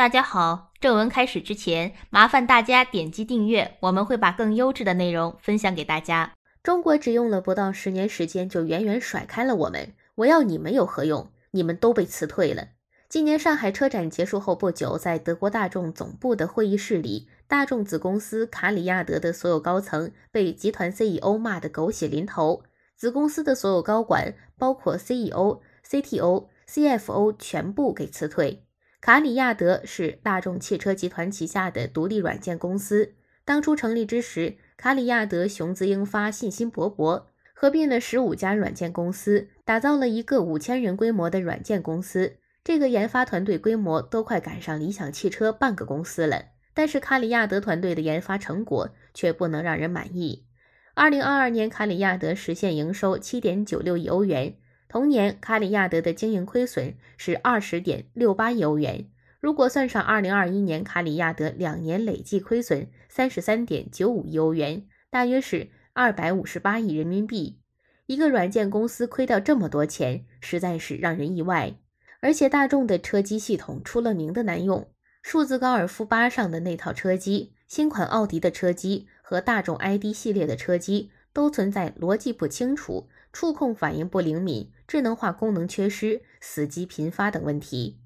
大家好，正文开始之前，麻烦大家点击订阅，我们会把更优质的内容分享给大家。中国只用了不到十年时间就远远甩开了我们，我要你们有何用？你们都被辞退了。今年上海车展结束后不久，在德国大众总部的会议室里，大众子公司卡里亚德的所有高层被集团 CEO 骂得狗血淋头，子公司的所有高管，包括 CEO、CTO、CFO，全部给辞退。卡里亚德是大众汽车集团旗下的独立软件公司。当初成立之时，卡里亚德雄姿英发，信心勃勃，合并了十五家软件公司，打造了一个五千人规模的软件公司。这个研发团队规模都快赶上理想汽车半个公司了。但是卡里亚德团队的研发成果却不能让人满意。二零二二年，卡里亚德实现营收七点九六亿欧元。同年，卡里亚德的经营亏损是二十点六八亿欧元。如果算上二零二一年，卡里亚德两年累计亏损三十三点九五亿欧元，大约是二百五十八亿人民币。一个软件公司亏掉这么多钱，实在是让人意外。而且，大众的车机系统出了名的难用，数字高尔夫八上的那套车机、新款奥迪的车机和大众 ID 系列的车机都存在逻辑不清楚。触控反应不灵敏、智能化功能缺失、死机频发等问题。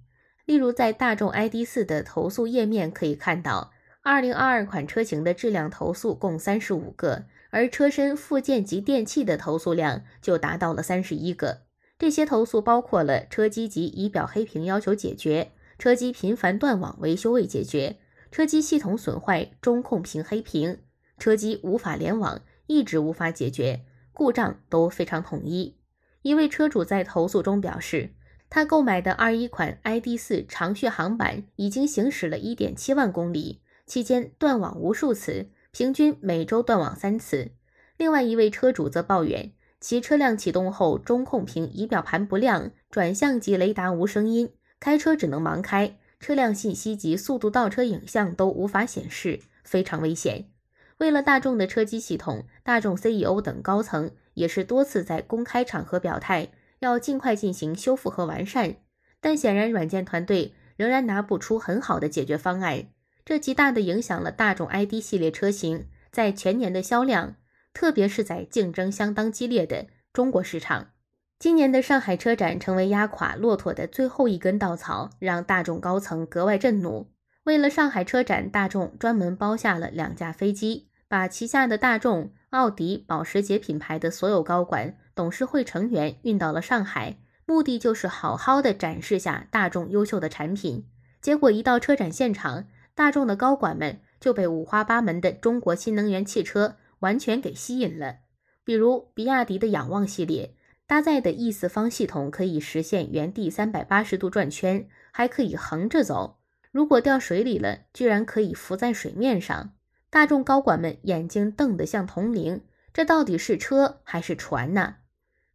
例如，在大众 ID.4 的投诉页面可以看到，2022款车型的质量投诉共35个，而车身附件及电器的投诉量就达到了31个。这些投诉包括了车机及仪表黑屏要求解决、车机频繁断网维修未解决、车机系统损坏中控屏黑屏、车机无法联网一直无法解决。故障都非常统一。一位车主在投诉中表示，他购买的二一款 ID.4 长续航版已经行驶了一点七万公里，期间断网无数次，平均每周断网三次。另外一位车主则抱怨，其车辆启动后，中控屏、仪表盘不亮，转向及雷达无声音，开车只能盲开，车辆信息及速度倒车影像都无法显示，非常危险。为了大众的车机系统，大众 CEO 等高层也是多次在公开场合表态，要尽快进行修复和完善。但显然，软件团队仍然拿不出很好的解决方案，这极大的影响了大众 ID 系列车型在全年的销量，特别是在竞争相当激烈的中国市场。今年的上海车展成为压垮骆驼的最后一根稻草，让大众高层格外震怒。为了上海车展，大众专门包下了两架飞机，把旗下的大众、奥迪、保时捷品牌的所有高管、董事会成员运到了上海，目的就是好好的展示下大众优秀的产品。结果一到车展现场，大众的高管们就被五花八门的中国新能源汽车完全给吸引了。比如比亚迪的仰望系列，搭载的 E 四方系统可以实现原地三百八十度转圈，还可以横着走。如果掉水里了，居然可以浮在水面上。大众高管们眼睛瞪得像铜铃，这到底是车还是船呢？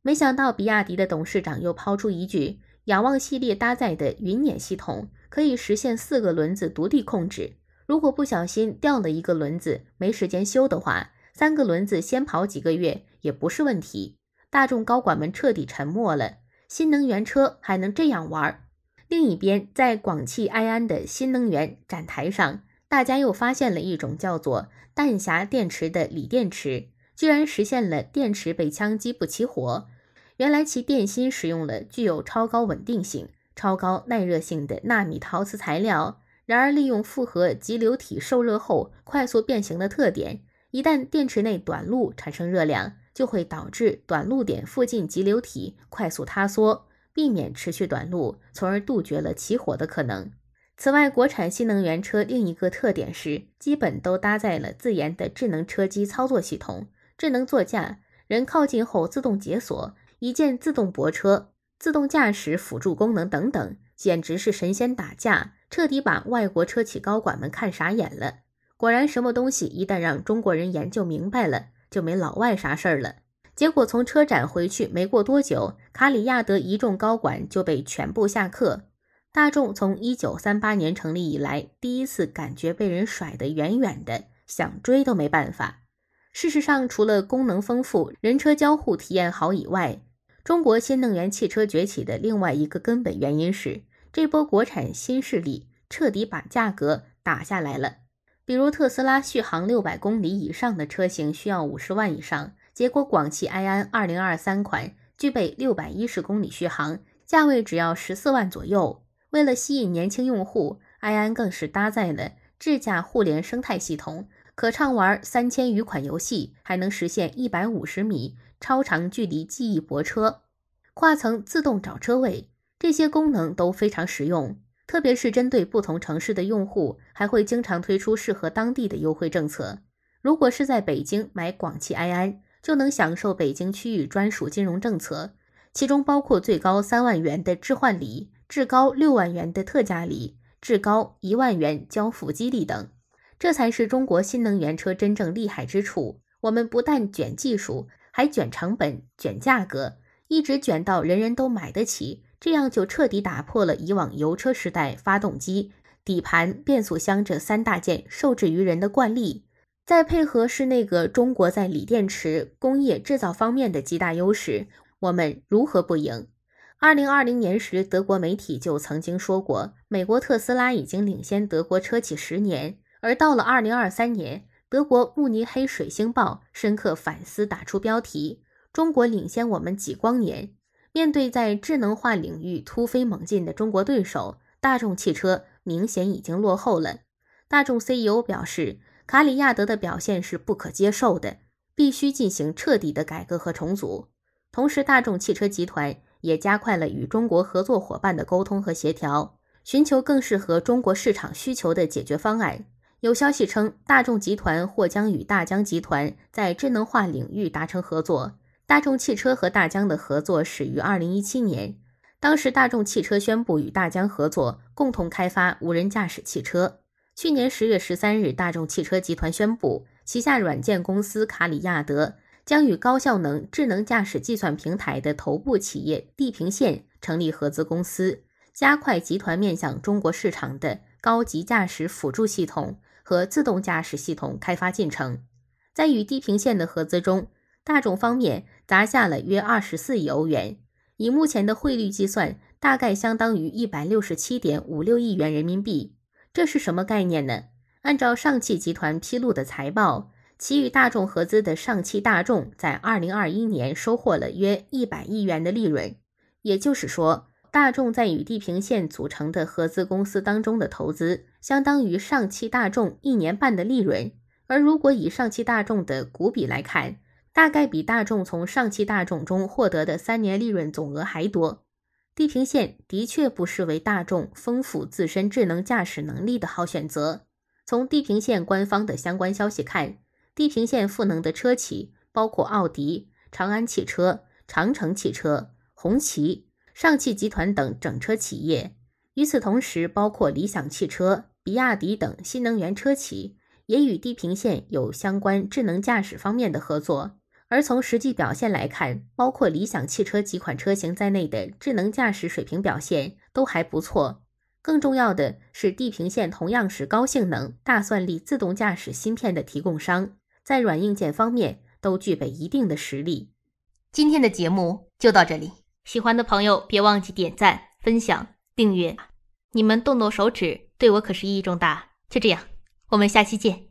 没想到比亚迪的董事长又抛出一句：仰望系列搭载的云辇系统可以实现四个轮子独立控制，如果不小心掉了一个轮子，没时间修的话，三个轮子先跑几个月也不是问题。大众高管们彻底沉默了，新能源车还能这样玩？另一边，在广汽埃安的新能源展台上，大家又发现了一种叫做弹匣电池的锂电池，居然实现了电池被枪击不起火。原来其电芯使用了具有超高稳定性、超高耐热性的纳米陶瓷材料，然而利用复合集流体受热后快速变形的特点，一旦电池内短路产生热量，就会导致短路点附近集流体快速塌缩。避免持续短路，从而杜绝了起火的可能。此外，国产新能源车另一个特点是，基本都搭载了自研的智能车机操作系统、智能座驾、人靠近后自动解锁、一键自动泊车、自动驾驶辅助功能等等，简直是神仙打架，彻底把外国车企高管们看傻眼了。果然，什么东西一旦让中国人研究明白了，就没老外啥事儿了。结果从车展回去没过多久，卡里亚德一众高管就被全部下课。大众从一九三八年成立以来，第一次感觉被人甩得远远的，想追都没办法。事实上，除了功能丰富、人车交互体验好以外，中国新能源汽车崛起的另外一个根本原因是，这波国产新势力彻底把价格打下来了。比如特斯拉续航六百公里以上的车型需要五十万以上，结果广汽埃安二零二三款具备六百一十公里续航，价位只要十四万左右。为了吸引年轻用户，埃安更是搭载了智驾互联生态系统，可畅玩三千余款游戏，还能实现一百五十米超长距离记忆泊车、跨层自动找车位，这些功能都非常实用。特别是针对不同城市的用户，还会经常推出适合当地的优惠政策。如果是在北京买广汽埃安，就能享受北京区域专属金融政策，其中包括最高三万元的置换礼、至高六万元的特价礼、至高一万元交付激励等。这才是中国新能源车真正厉害之处。我们不但卷技术，还卷成本、卷价格，一直卷到人人都买得起。这样就彻底打破了以往油车时代发动机、底盘、变速箱这三大件受制于人的惯例，再配合是那个中国在锂电池工业制造方面的极大优势，我们如何不赢？二零二零年时，德国媒体就曾经说过，美国特斯拉已经领先德国车企十年，而到了二零二三年，德国慕尼黑水星报深刻反思，打出标题：中国领先我们几光年。面对在智能化领域突飞猛进的中国对手，大众汽车明显已经落后了。大众 CEO 表示，卡里亚德的表现是不可接受的，必须进行彻底的改革和重组。同时，大众汽车集团也加快了与中国合作伙伴的沟通和协调，寻求更适合中国市场需求的解决方案。有消息称，大众集团或将与大疆集团在智能化领域达成合作。大众汽车和大疆的合作始于二零一七年，当时大众汽车宣布与大疆合作，共同开发无人驾驶汽车。去年十月十三日，大众汽车集团宣布，旗下软件公司卡里亚德将与高效能智能驾驶计算平台的头部企业地平线成立合资公司，加快集团面向中国市场的高级驾驶辅助系统和自动驾驶系统开发进程。在与地平线的合资中，大众方面。砸下了约二十四亿欧元，以目前的汇率计算，大概相当于一百六十七点五六亿元人民币。这是什么概念呢？按照上汽集团披露的财报，其与大众合资的上汽大众在二零二一年收获了约一百亿元的利润。也就是说，大众在与地平线组成的合资公司当中的投资，相当于上汽大众一年半的利润。而如果以上汽大众的股比来看，大概比大众从上汽大众中获得的三年利润总额还多。地平线的确不失为大众丰富自身智能驾驶能力的好选择。从地平线官方的相关消息看，地平线赋能的车企包括奥迪、长安汽车、长城汽车、红旗、上汽集团等整车企业。与此同时，包括理想汽车、比亚迪等新能源车企也与地平线有相关智能驾驶方面的合作。而从实际表现来看，包括理想汽车几款车型在内的智能驾驶水平表现都还不错。更重要的是，地平线同样是高性能、大算力自动驾驶芯片的提供商，在软硬件方面都具备一定的实力。今天的节目就到这里，喜欢的朋友别忘记点赞、分享、订阅，你们动动手指对我可是意义重大。就这样，我们下期见。